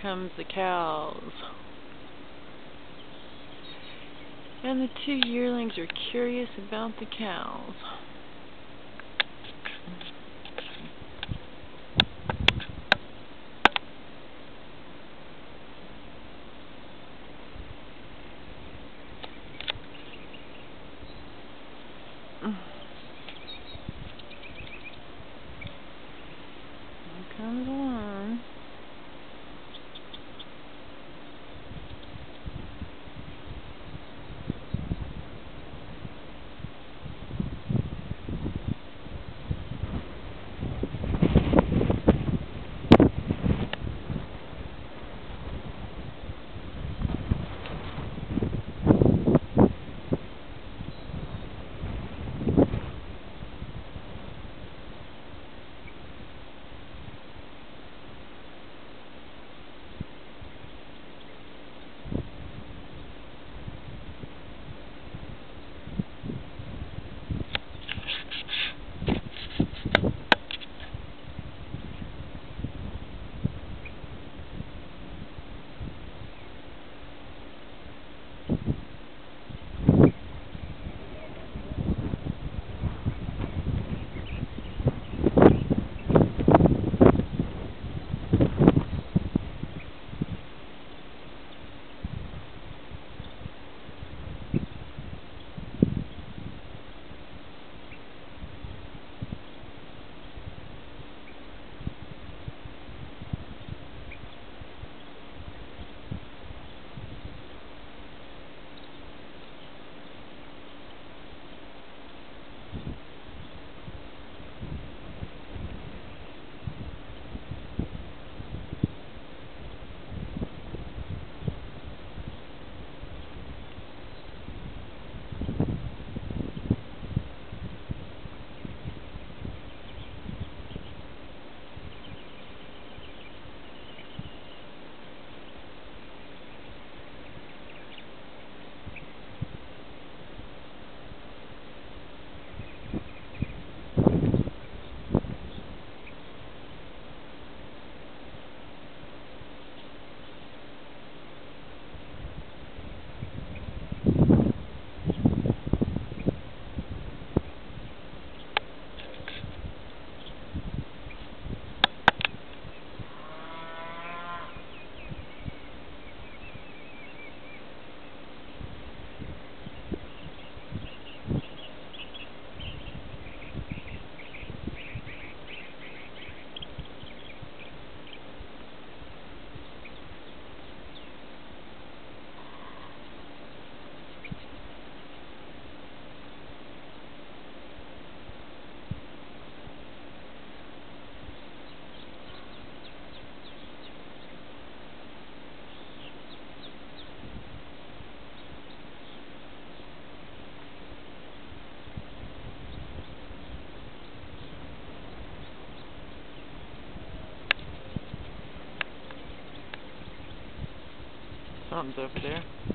comes the cows. And the two yearlings are curious about the cows. Something's over there.